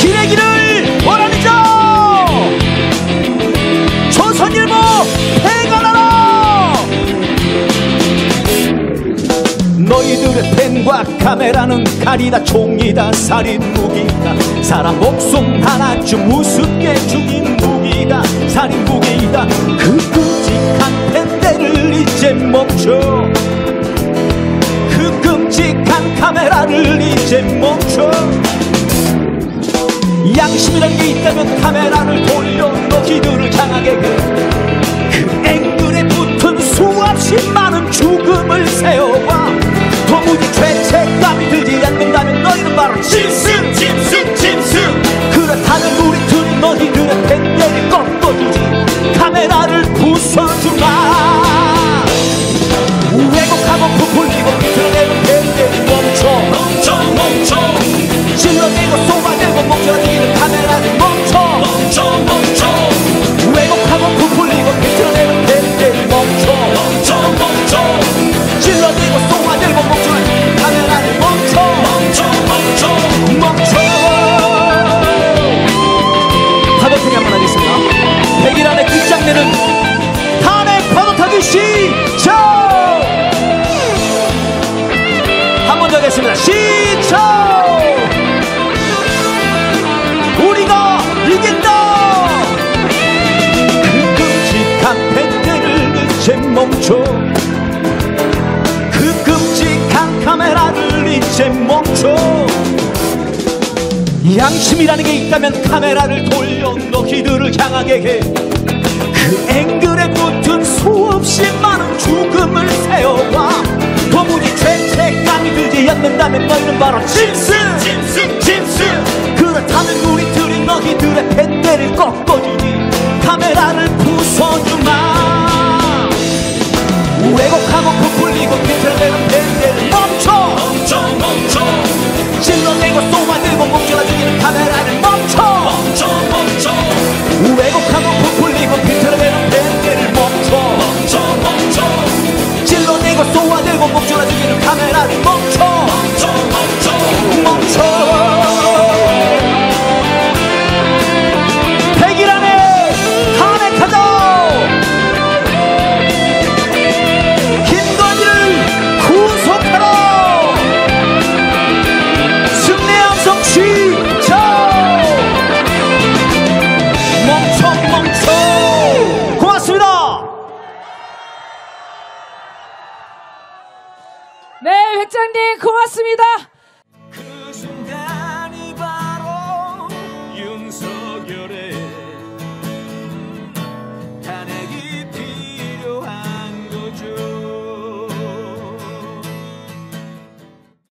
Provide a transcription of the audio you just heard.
기레기를 원하는 자 조선일보 패가 나라! 너희들의 펜과 카메라는 칼이다 총이다 살인 무기다. 사람 목숨 하나쯤 우습게 죽인 무기다. 살인 무기다. 그 끔찍한 펜대를 이제 멈춰. 그 끔찍한 카메라를 이제 멈춰 양심이란 게 있다면 카메라를 돌려 너희들을 향하게 해그 앵글에 붙은 수없이 많은 죽음을 세워봐 도무지 죄책감이 들지 않는다면 너희는 바로 짐승 짐승 이제 멈춰. 양심이라는 게 있다면 카메라를 돌려 너희들을 향하게 해. 그 앵글에 붙은 수없이 많은 죽음을 세워봐. 도무지 죄책감이 들지 않는다면 너희는 바로 짐승 쏘아들고 목줄라 죽이는 카메라를 멈춰 네, 회장님 고맙습니다.